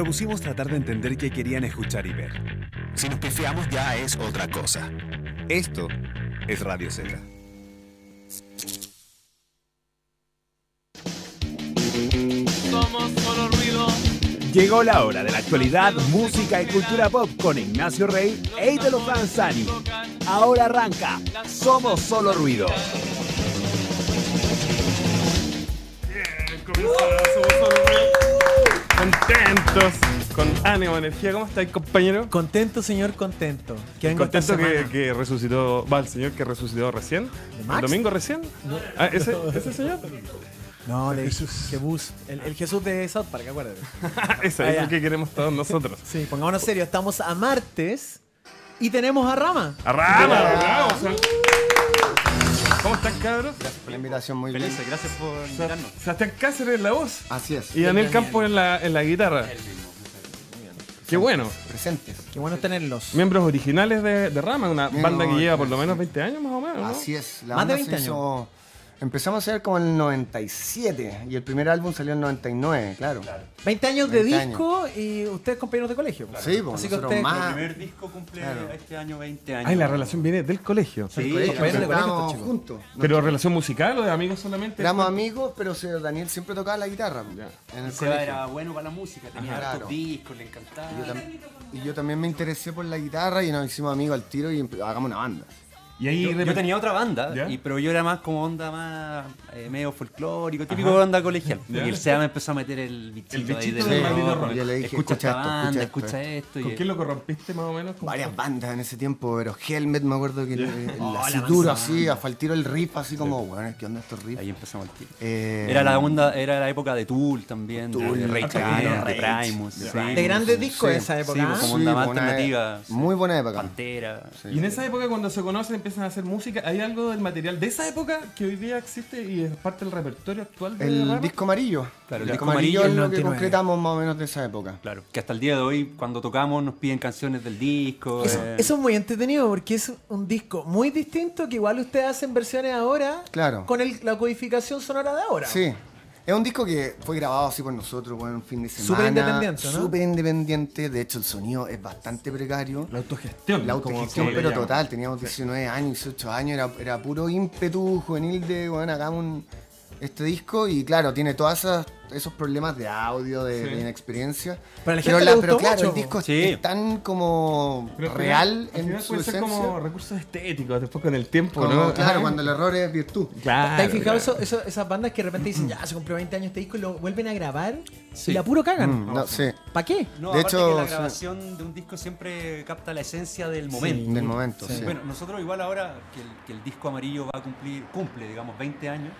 propusimos tratar de entender qué querían escuchar y ver. Si nos pifiamos ya es otra cosa. Esto es Radio Z. Somos solo ruido. Llegó la hora de la actualidad, música y cultura pop con Ignacio Rey e Italo Franzani. Ahora arranca. Somos solo ruido. Contentos, con ánimo, energía. ¿Cómo estáis, compañero? Contento, señor, contento. Que vengo esta Contento que, semana. que resucitó. Va, el señor que resucitó recién. ¿El Max? domingo recién? Ah, ¿ese, ese señor? No, de Jesús. El, el Jesús de South Park, acuérdate. ese Ah, es el que queremos todos nosotros. Sí, pongámonos serio. Estamos a martes y tenemos a Rama. ¡A Rama! bravo, Sal- ¿Cómo están, cabros? por la invitación, muy bien. Felices, gracias por invitarnos. Sebastián Cáceres en la voz Así es. y Daniel Campos en la, en la guitarra. Qué bueno. Presentes. Qué bueno tenerlos. Miembros originales de, de Rama, una Miembros banda que lleva por lo menos sí. 20 años más o menos. ¿no? Así es. La Más de banda 20 se hizo- Empezamos a hacer como en el 97 y el primer álbum salió en el 99, claro. 20 años de 20 disco y ustedes compañeros de colegio. Sí, pues Así que usted- más. El primer disco cumple Claro. este año 20 años. Ay, la relación viene del colegio. Sí, El colegio, compañeros de colegio, chicos. juntos. ¿Pero relación musical o de amigos solamente? Éramos amigos, pero Daniel siempre tocaba la guitarra Ya. en el colegio. era bueno para la música, tenía Ajá, hartos claro. discos, le encantaba. Y yo, y yo también me interesé por la guitarra y nos hicimos amigos al tiro y hagamos una banda. Y ahí Yo, tenía otra banda, ¿Ya? y, pero yo era más como onda más eh, medio folclórico, típico de onda colegial. ¿Ya? Y el Seba me empezó a meter el bichito, El bichito ahí del de maldito rock. rock. Yo le dije, escucha, escucha esta esto, banda, escucha escucha esto. esto. ¿Con y- quién lo corrompiste más o menos? ¿Con- Varias bandas en ese tiempo, pero Helmet me acuerdo que el, Oh, la así duro, manzana. así, a faltiro el riff, así como, bueno, ¿qué onda estos riffs? Ahí empezamos el tiro. Eh, Era la onda, era la época de Tool también, Tool, de Charles, de Rage, Primus. de sí. De grandes discos Sí, de esa sí, época. pues, ¿ah? como onda más buena- alternativa, sí. Muy buena época. Pantera. Y en esa época cuando se conocen empiezan a hacer música, ¿hay algo del material de esa época que hoy día existe y es parte del repertorio actual de El disco amarillo. Claro, el el disco amarillo amarillo, es lo que 99. concretamos más o menos de esa época. Claro, que hasta el día de hoy, cuando tocamos, nos piden canciones del disco. Eso, eh, eso es muy entretenido porque es un disco muy distinto que igual ustedes hacen versiones ahora Claro. con el- la codificación sonora de ahora. Sí. Es un disco que fue grabado así por nosotros, bueno, un fin de semana. Súper independiente, ¿no? Súper independiente. De hecho, el sonido es bastante precario. La autogestión. La autogestión, pero total. Teníamos 19 años, 18 años. Era, era puro ímpetu juvenil de, bueno, hagamos un- este disco. Y claro, tiene todos esos problemas de audio, de, Sí. de inexperiencia. Pero la gente le gustó pero claro, mucho, el disco es- Sí. es tan como Pero al real final- al en final su puede ser esencia. como recursos estéticos después con el tiempo, como, ¿no? claro, Ah, cuando el error es virtud. Claro. ¿Te has fijado claro. eso- eso- esas bandas que de repente dicen, ya se cumplió 20 años este disco y lo vuelven a grabar Sí. y la puro cagan? Mm, no, sí. ¿Para qué? No, De aparte hecho, que la sí. grabación de un disco siempre capta la esencia del momento. Del momento, sí. Bueno, nosotros igual ahora que el, que el disco amarillo va a cumplir, cumple, digamos, 20 años,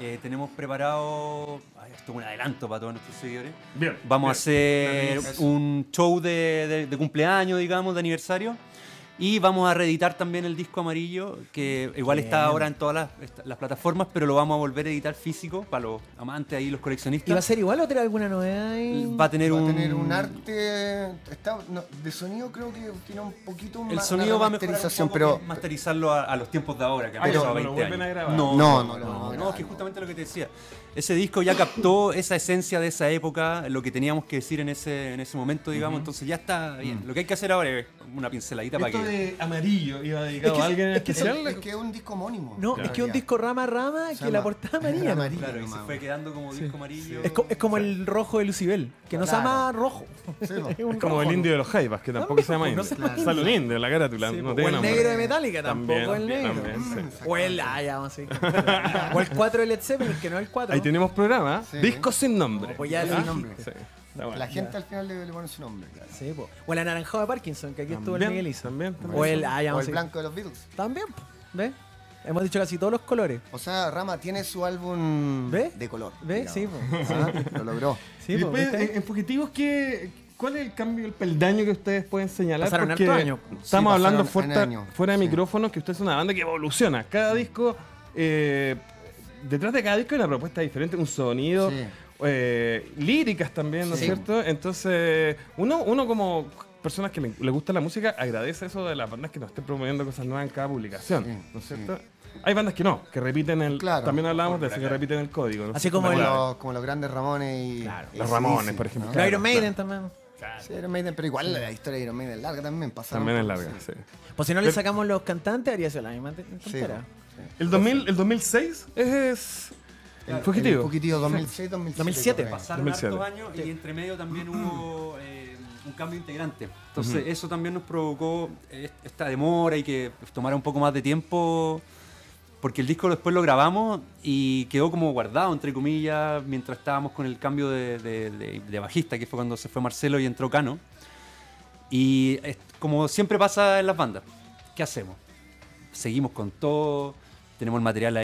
eh, tenemos preparado, ay, esto es un adelanto para todos nuestros seguidores, Bien. vamos a hacer un show de, de- de cumpleaños, digamos, de aniversario. Y vamos a reeditar también el disco amarillo, que igual está ahora en todas las, plataformas, pero lo vamos a volver a editar físico para los amantes ahí, los ¿Y coleccionistas. va a ser igual o tiene alguna novedad? ahí? Va a tener Va a un, tener un arte. está- no, de sonido creo que tiene un poquito más. El sonido va a mejorar un remasterización, poco, pero. masterizarlo a, a los tiempos de ahora, que han pasado no, no 20 lo vuelven años. a grabar. No, No, no, no, no, no, no, no, es que no. justamente lo que te decía. Ese disco ya captó esa esencia de esa época, lo que teníamos que decir en ese, en ese momento, digamos, entonces ya está bien. Lo que hay que hacer ahora es una pinceladita para Esto que... de amarillo iba dedicado Es que- a alguien en es que especial. Es que es un disco homónimo. No, es que un realidad. disco rama a rama Se que la portada amarilla. ¿no? Amarillo. Claro, y se fue quedando como disco amarillo. Es, co- es como el rojo de Lucibel, que no se llama rojo. Sí. Es un Es como rojo, el ¿no? indio de los jaivas, que tampoco se llama no indio. llama Sale un indio en la carátula. Sí, no o el negro de Metallica, tampoco el negro. O el, ah, ya, vamos a decir. O el 4 de Led Zeppelin, que no es el 4. Tenemos programa, Sí. Discos sin nombre. Pues ya Sin nombre. Sí, bueno. La gente al final le, le pone su nombre. claro. Sí, po. O el anaranjado de Parkinson, que aquí estuvo el También, Miguel Iso. también, también. O el, ah, ya, O el blanco de los Beatles. También. ¿ves? Hemos dicho casi todos los colores. O sea, Rama tiene su álbum ¿Ve? de color. ¿Ves? digamos. Sí, po. Ah, Lo logró. Sí, y po, después, en, en fugitivos, ¿qué, ¿cuál es el cambio, el peldaño que ustedes pueden señalar? Pasaron Porque años. Estamos Sí, hablando fuera, fuera de sí. micrófonos que usted es una banda que evoluciona. Cada disco, eh, detrás de cada disco hay una propuesta diferente, un sonido, Sí. eh, líricas también, ¿no es Sí. cierto? Entonces, uno, uno como personas que le, le gusta la música agradece eso de las bandas que nos estén promoviendo cosas nuevas en cada publicación, Sí, ¿no es sí. cierto? Hay bandas que no, que repiten el. Claro. También hablábamos de eso, que repiten el código. ¿no? Así como Como, el- los, como los grandes Ramones y. Claro, y los Ramones, por ejemplo. ¿no? Claro, Iron Maiden también. Sí, Iron Maiden, pero igual la historia de Iron Maiden es larga también. Pasaron También es larga, sí. Pues si no le sacamos los cantantes, habría sido la misma tontera. El, 2000, el 2006 es. El fugitivo. Fugitivo 2006, 2007. 2007 por ahí. Pasaron 2007. hartos años y entre medio también hubo eh, un cambio integrante. Entonces eso también nos provocó eh, esta demora y que tomara un poco más de tiempo. Porque el disco después lo grabamos y quedó como guardado, entre comillas, mientras estábamos con el cambio de, de- de- de bajista, que fue cuando se fue Marcelo y entró Cano. Y es- como siempre pasa en las bandas, ¿qué hacemos? Seguimos con todo, tenemos el material ahí.